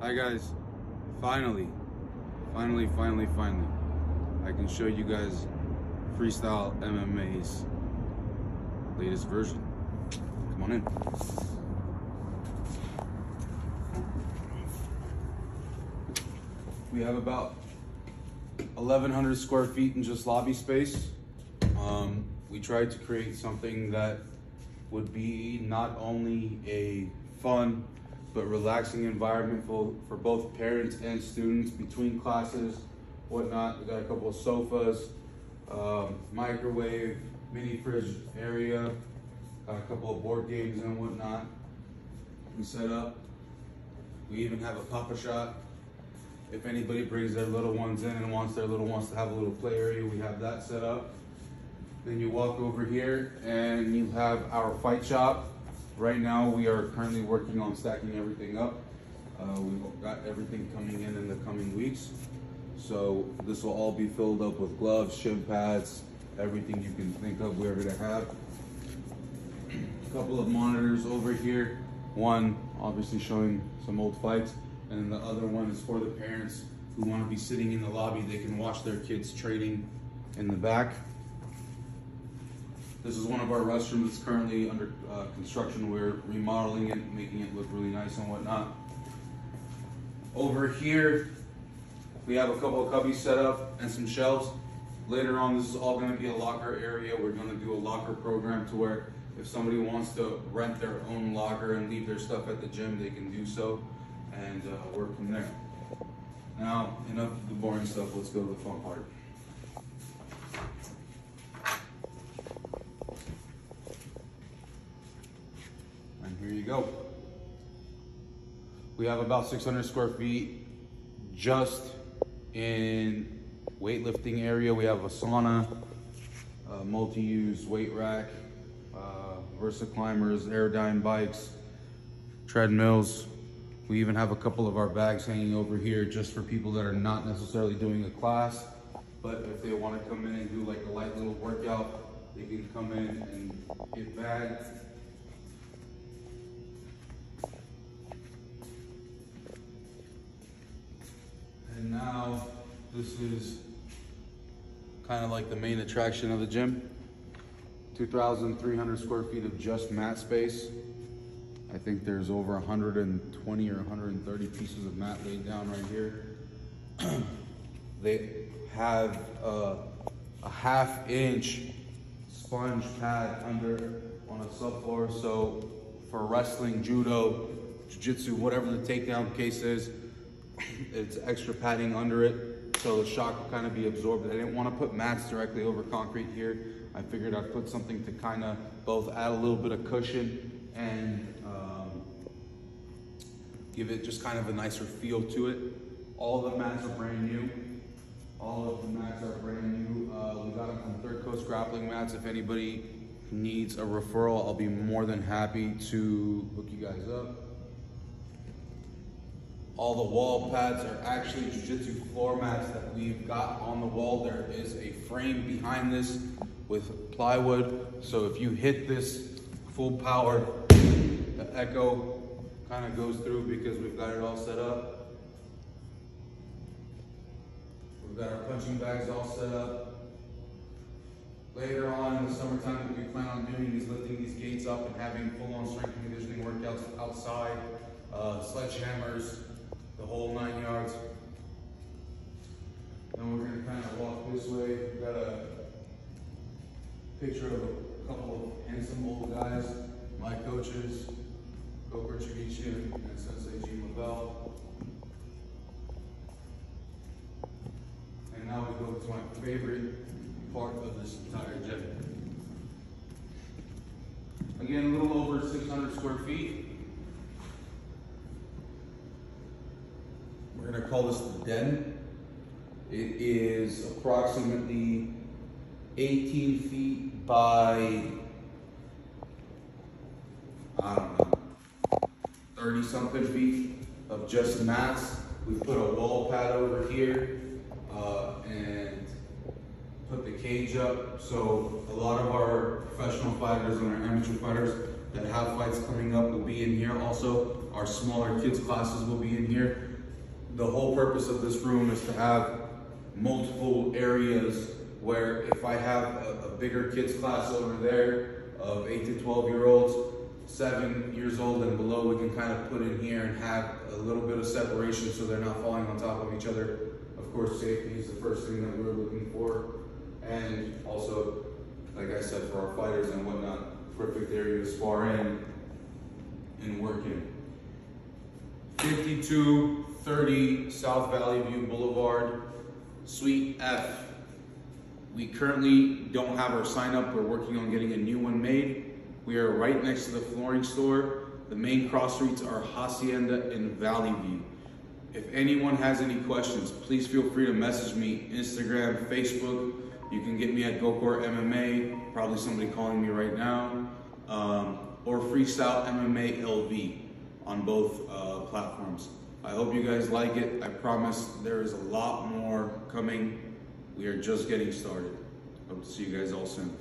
Hi guys, finally, finally, finally, finally, I can show you guys Freestyle MMA's latest version. Come on in. We have about 1,100 square feet in just lobby space. Um, we tried to create something that would be not only a fun but relaxing environment for, for both parents and students between classes, whatnot. We got a couple of sofas, um, microwave, mini fridge area, got a couple of board games and whatnot. We set up. We even have a papa shot. If anybody brings their little ones in and wants their little ones to have a little play area, we have that set up. Then you walk over here and you have our fight shop. Right now, we are currently working on stacking everything up. Uh, we've got everything coming in in the coming weeks. So this will all be filled up with gloves, shin pads, everything you can think of we're gonna have. A couple of monitors over here. One obviously showing some old fights, and the other one is for the parents who want to be sitting in the lobby. They can watch their kids trading in the back. This is one of our restrooms that's currently under uh, construction. We're remodeling it, making it look really nice and whatnot. Over here, we have a couple of cubbies set up and some shelves. Later on, this is all gonna be a locker area. We're gonna do a locker program to where if somebody wants to rent their own locker and leave their stuff at the gym, they can do so and uh, work from there. Now, enough of the boring stuff, let's go to the fun part. And here you go. We have about 600 square feet just in weightlifting area. We have a sauna, a multi-use weight rack, uh, Versa climbers, Airdyne bikes, treadmills. We even have a couple of our bags hanging over here just for people that are not necessarily doing a class, but if they want to come in and do like a light little workout, they can come in and get bagged. This is kind of like the main attraction of the gym. 2,300 square feet of just mat space. I think there's over 120 or 130 pieces of mat laid down right here. they have a, a half inch sponge pad under on a subfloor. So for wrestling, judo, jiu-jitsu, whatever the takedown case is, it's extra padding under it. So the shock will kind of be absorbed. I didn't want to put mats directly over concrete here. I figured I'd put something to kind of both add a little bit of cushion and um, give it just kind of a nicer feel to it. All the mats are brand new. All of the mats are brand new. Uh, we got them from Third Coast Grappling Mats. If anybody needs a referral, I'll be more than happy to hook you guys up. All the wall pads are actually jiu-jitsu floor mats that we've got on the wall. There is a frame behind this with plywood. So if you hit this full power, the echo kind of goes through because we've got it all set up. We've got our punching bags all set up. Later on in the summertime, what we plan on doing is lifting these gates up and having full-on strength and conditioning workouts outside, uh, sledgehammers, the whole nine yards. Then we're gonna kind of walk this way. We've got a picture of a couple of handsome old guys, my coaches, Gokor Chivichyan and Sensei Gene LeBell. And now we go to my favorite part of this entire gym. Again, a little over 600 square feet. We're gonna call this the den. It is approximately 18 feet by, I don't know, 30 something feet of just mats. We put a wall pad over here uh, and put the cage up. So a lot of our professional fighters and our amateur fighters that have fights coming up will be in here also. our smaller kids classes will be in here. The whole purpose of this room is to have multiple areas where if I have a, a bigger kids class over there of eight to 12 year olds, seven years old and below, we can kind of put in here and have a little bit of separation so they're not falling on top of each other. Of course, safety is the first thing that we're looking for. And also, like I said, for our fighters and whatnot, perfect area to spar in and work in. 5230 South Valley View Boulevard, Suite F. We currently don't have our sign up. We're working on getting a new one made. We are right next to the flooring store. The main cross streets are Hacienda and Valley View. If anyone has any questions, please feel free to message me Instagram, Facebook. You can get me at Gokor MMA, probably somebody calling me right now, um, or Freestyle MMA LV on both uh, platforms. I hope you guys like it. I promise there is a lot more coming. We are just getting started. Hope to see you guys all soon.